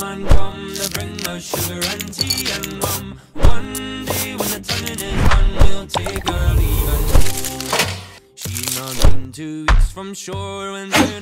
man come to bring us sugar and tea and rum. One day when the turning is done, we'll take her leave and go. She's not been two weeks from shore and turn on.